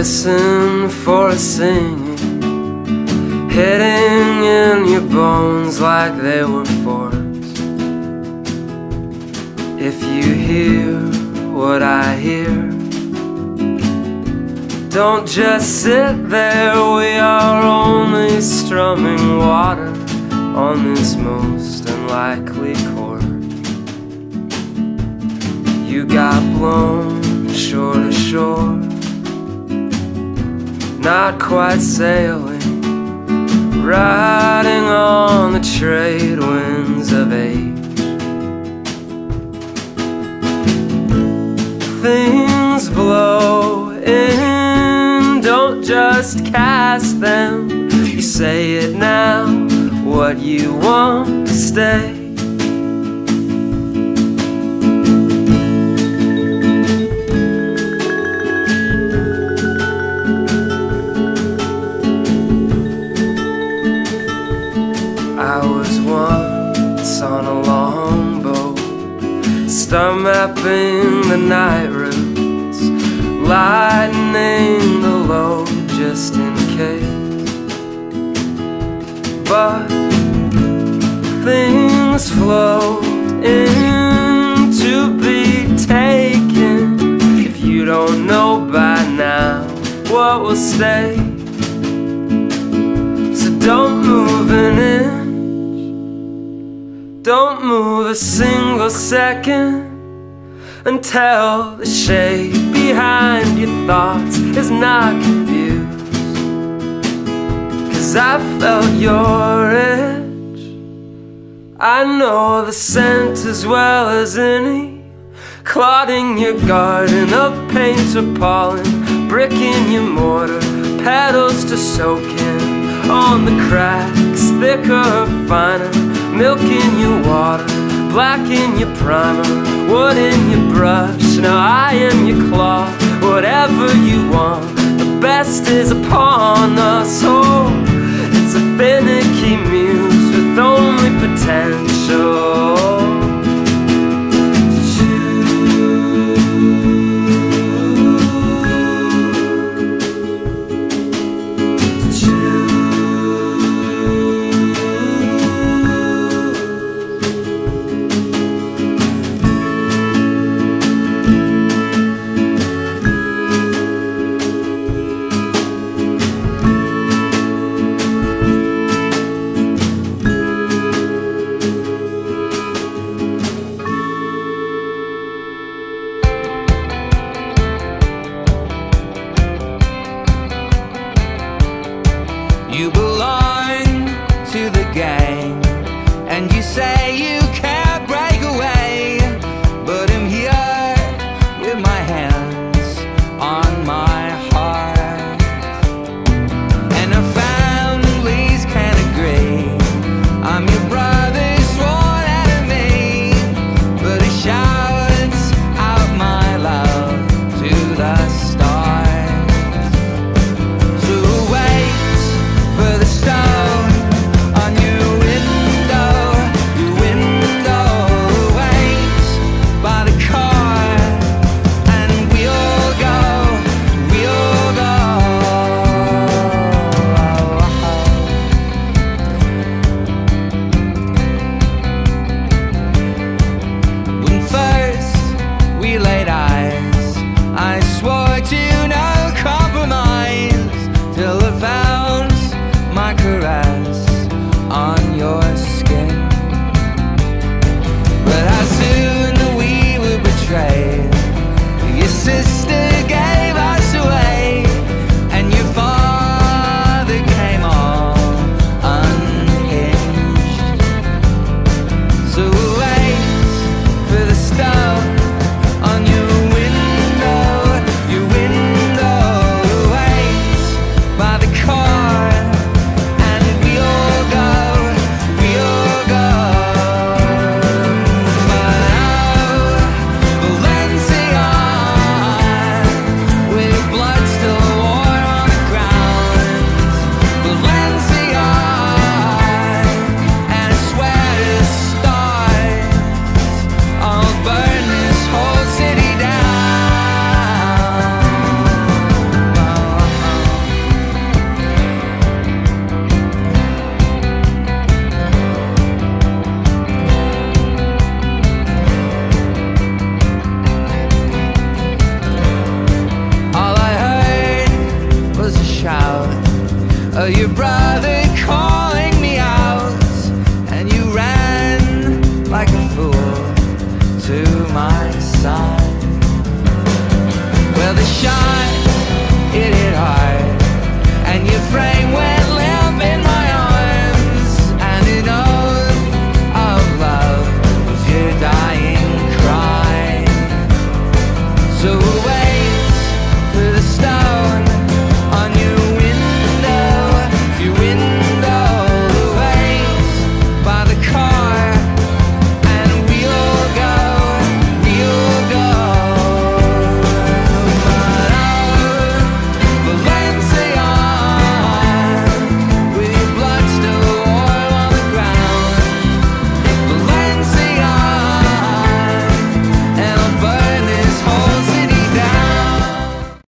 Listen for a singing. Hitting in your bones like they were forks If you hear what I hear Don't just sit there, we are only strumming water On this most unlikely chord. You got blown shore to shore Not quite sailing Riding on the trade winds of age. Things blow in, don't just cast them. You say it now, what you want to stay star mapping the night routes, lightening the load just in case. But things float in to be taken. If you don't know by now what will stay. Don't move a single second Until the shape behind your thoughts is not confused. Cause I felt your itch I know the scent as well as any Clotting your garden of paint or pollen Bricking your mortar, petals to soak in on the cracks, thicker, finer Milk in your water, black in your primer Wood in your brush, now I am your cloth Whatever you want, the best is upon us Oh, it's a finicky muse with only potential You belong to the gang, and you say you can't break away. But I'm here with my hands on my heart, and our families can agree. I'm your brother's sworn enemy, but it shouts out my love to the. my side. Well, they shine.